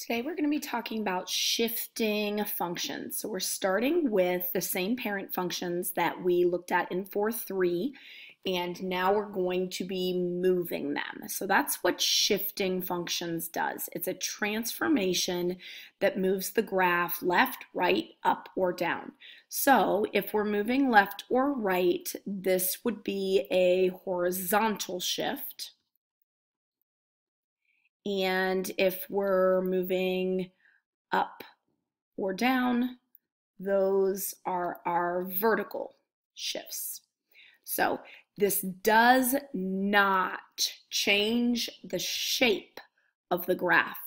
Today we're going to be talking about shifting functions. So we're starting with the same parent functions that we looked at in 4.3 and now we're going to be moving them. So that's what shifting functions does. It's a transformation that moves the graph left, right, up, or down. So if we're moving left or right, this would be a horizontal shift. And if we're moving up or down, those are our vertical shifts. So this does not change the shape of the graph.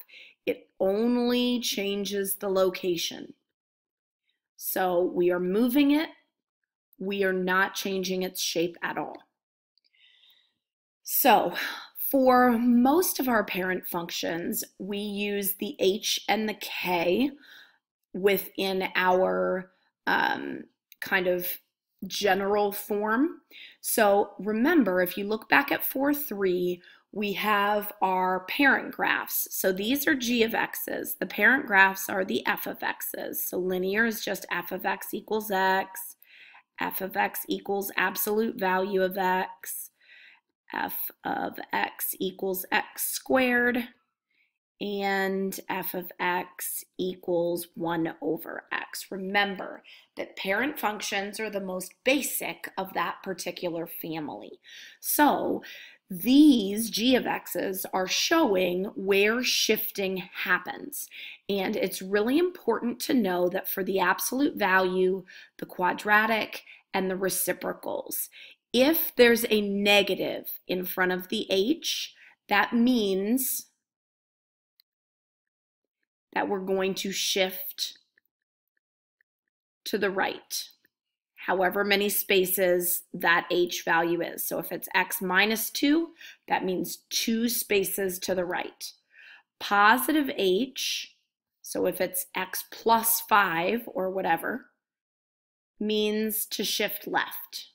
It only changes the location. So we are moving it. We are not changing its shape at all. So for most of our parent functions, we use the H and the K within our um, kind of general form. So remember, if you look back at 4-3, we have our parent graphs. So these are g of x's. The parent graphs are the f of x's. So linear is just f of x equals x, f of x equals absolute value of x, f of x equals x squared, and f of x equals 1 over x. Remember that parent functions are the most basic of that particular family. So these g of x's are showing where shifting happens. And it's really important to know that for the absolute value, the quadratic, and the reciprocals, if there's a negative in front of the H, that means that we're going to shift to the right, however many spaces that H value is. So if it's X minus 2, that means two spaces to the right. Positive H, so if it's X plus 5 or whatever, means to shift left.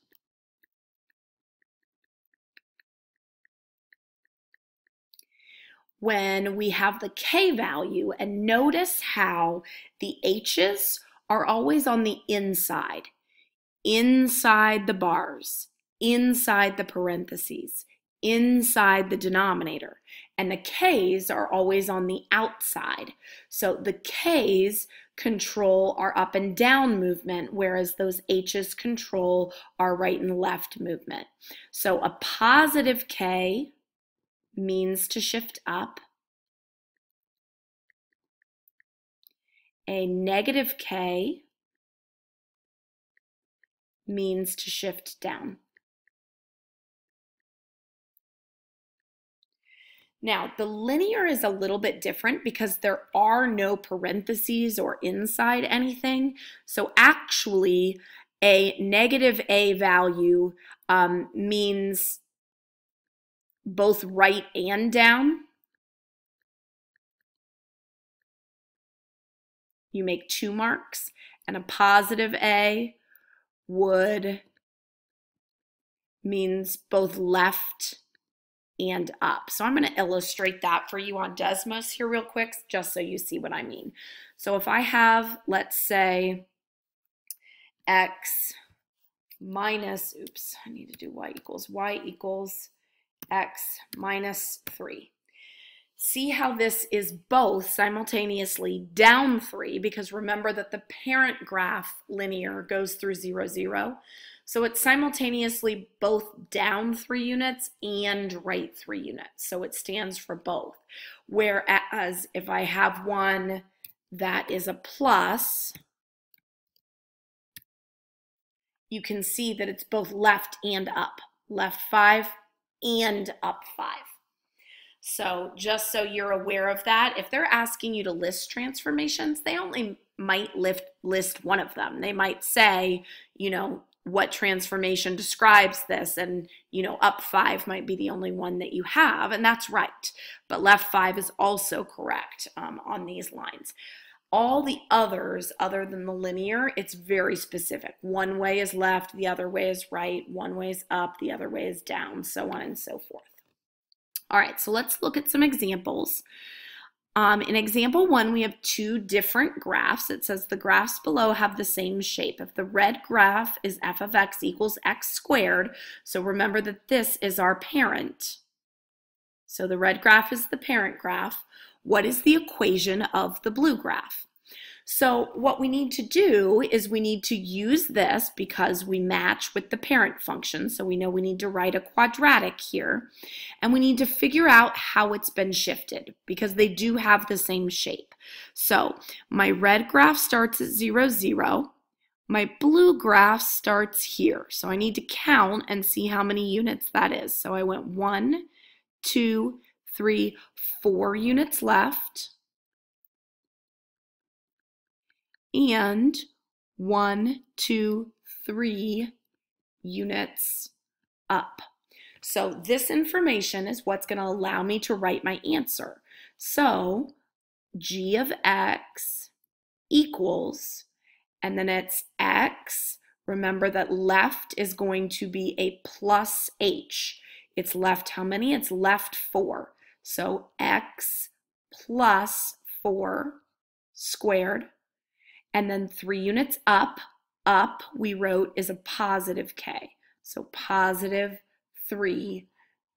When we have the K value and notice how the H's are always on the inside, inside the bars, inside the parentheses, inside the denominator. And the K's are always on the outside. So the K's control our up and down movement, whereas those H's control our right and left movement. So a positive K means to shift up. A negative K means to shift down. Now, the linear is a little bit different because there are no parentheses or inside anything. So actually, a negative A value um, means both right and down. You make two marks, and a positive A would means both left and up. So I'm going to illustrate that for you on Desmos here real quick, just so you see what I mean. So if I have, let's say, x minus, oops, I need to do y equals, y equals x minus 3. See how this is both simultaneously down 3 because remember that the parent graph linear goes through 0, 0. So it's simultaneously both down 3 units and right 3 units. So it stands for both. Whereas if I have one that is a plus, you can see that it's both left and up. Left 5, and up five. So just so you're aware of that, if they're asking you to list transformations, they only might lift, list one of them. They might say, you know, what transformation describes this and you know up five might be the only one that you have and that's right but left five is also correct um, on these lines all the others, other than the linear, it's very specific. One way is left, the other way is right, one way is up, the other way is down, so on and so forth. All right, so let's look at some examples. Um, in example one, we have two different graphs. It says the graphs below have the same shape. If the red graph is f of x equals x squared, so remember that this is our parent. So the red graph is the parent graph. What is the equation of the blue graph? So what we need to do is we need to use this because we match with the parent function. So we know we need to write a quadratic here. And we need to figure out how it's been shifted because they do have the same shape. So my red graph starts at 0, 0. My blue graph starts here. So I need to count and see how many units that is. So I went one, two, three, four units left. and one, two, three units up. So this information is what's going to allow me to write my answer. So g of x equals, and then it's x. Remember that left is going to be a plus h. It's left how many? It's left 4. So x plus 4 squared and then three units up, up we wrote is a positive k. So positive 3.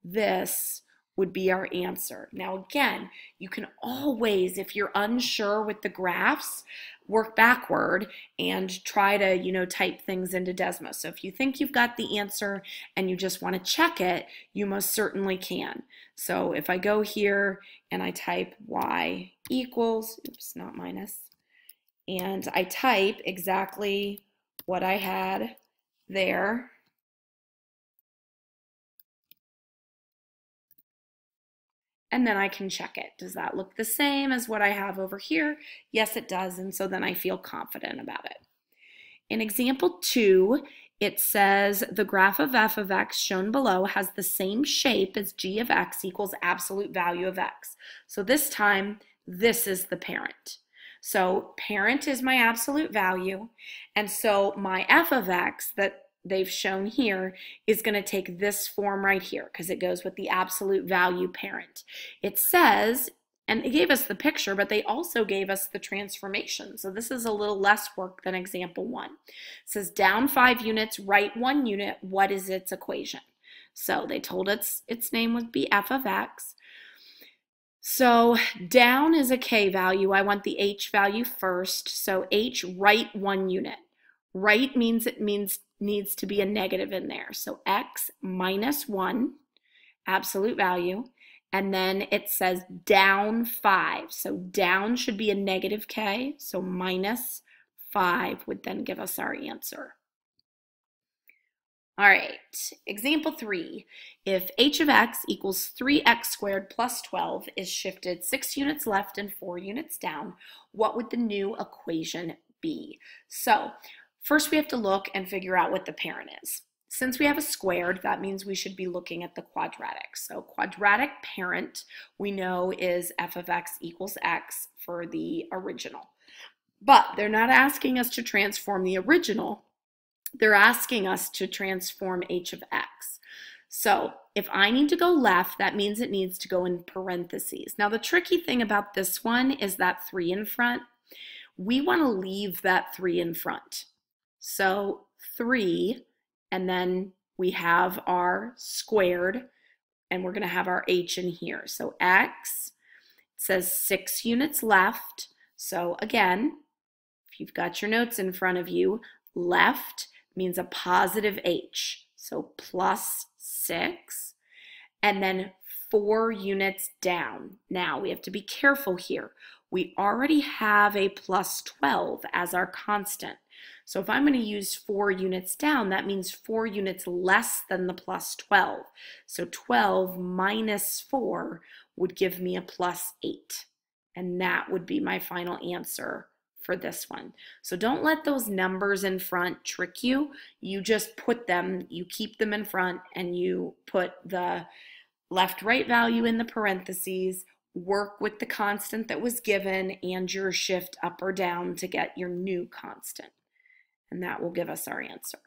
This would be our answer. Now again, you can always, if you're unsure with the graphs, work backward and try to, you know, type things into Desmos. So if you think you've got the answer and you just want to check it, you most certainly can. So if I go here and I type y equals, oops, not minus, and I type exactly what I had there. And then I can check it. Does that look the same as what I have over here? Yes, it does. And so then I feel confident about it. In example two, it says the graph of f of x shown below has the same shape as g of x equals absolute value of x. So this time, this is the parent. So parent is my absolute value. And so my f of x that they've shown here is going to take this form right here because it goes with the absolute value parent. It says, and it gave us the picture, but they also gave us the transformation. So this is a little less work than example one. It says down five units, right one unit. What is its equation? So they told us its name would be f of x. So down is a k value. I want the h value first. So h, right one unit. Right means it means needs to be a negative in there. So x minus 1, absolute value. And then it says down 5. So down should be a negative k. So minus 5 would then give us our answer. All right, example three. If h of x equals 3x squared plus 12 is shifted 6 units left and 4 units down, what would the new equation be? So first we have to look and figure out what the parent is. Since we have a squared, that means we should be looking at the quadratic. So quadratic parent we know is f of x equals x for the original. But they're not asking us to transform the original they're asking us to transform h of x. So if I need to go left, that means it needs to go in parentheses. Now the tricky thing about this one is that 3 in front. We want to leave that 3 in front. So 3, and then we have our squared, and we're going to have our h in here. So x says 6 units left. So again, if you've got your notes in front of you, left means a positive h. So plus 6. And then 4 units down. Now we have to be careful here. We already have a plus 12 as our constant. So if I'm going to use 4 units down, that means 4 units less than the plus 12. So 12 minus 4 would give me a plus 8. And that would be my final answer for this one. So don't let those numbers in front trick you. You just put them, you keep them in front and you put the left right value in the parentheses, work with the constant that was given and your shift up or down to get your new constant. And that will give us our answer.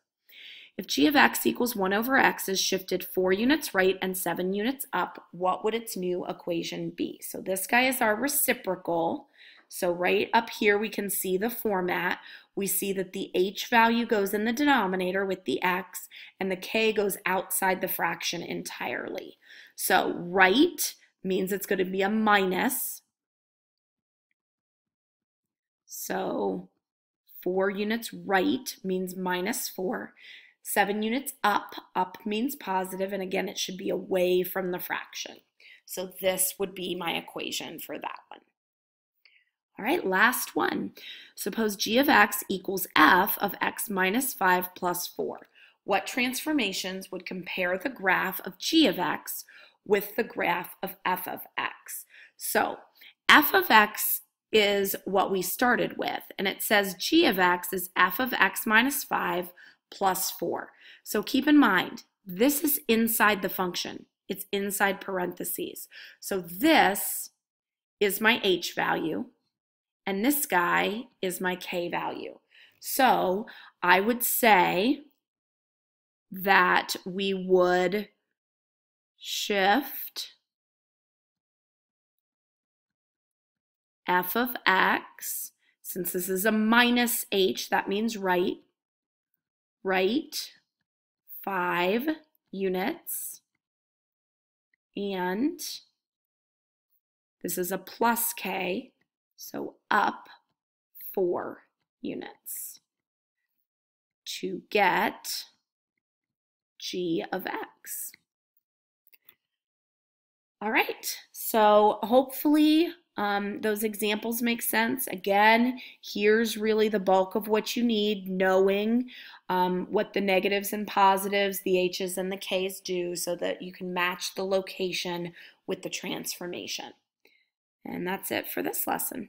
If g of x equals 1 over x is shifted 4 units right and 7 units up, what would its new equation be? So this guy is our reciprocal. So right up here we can see the format. We see that the h value goes in the denominator with the x and the k goes outside the fraction entirely. So right means it's going to be a minus. So 4 units right means minus 4. Seven units up, up means positive, and again, it should be away from the fraction. So this would be my equation for that one. All right, last one. Suppose g of x equals f of x minus 5 plus 4. What transformations would compare the graph of g of x with the graph of f of x? So f of x is what we started with, and it says g of x is f of x minus 5 plus 4. So keep in mind, this is inside the function. It's inside parentheses. So this is my h value, and this guy is my k value. So I would say that we would shift f of x, since this is a minus h, that means right, right 5 units and this is a plus k, so up 4 units to get g of x. All right, so hopefully um, those examples make sense. Again, here's really the bulk of what you need, knowing um, what the negatives and positives, the H's and the K's do so that you can match the location with the transformation. And that's it for this lesson.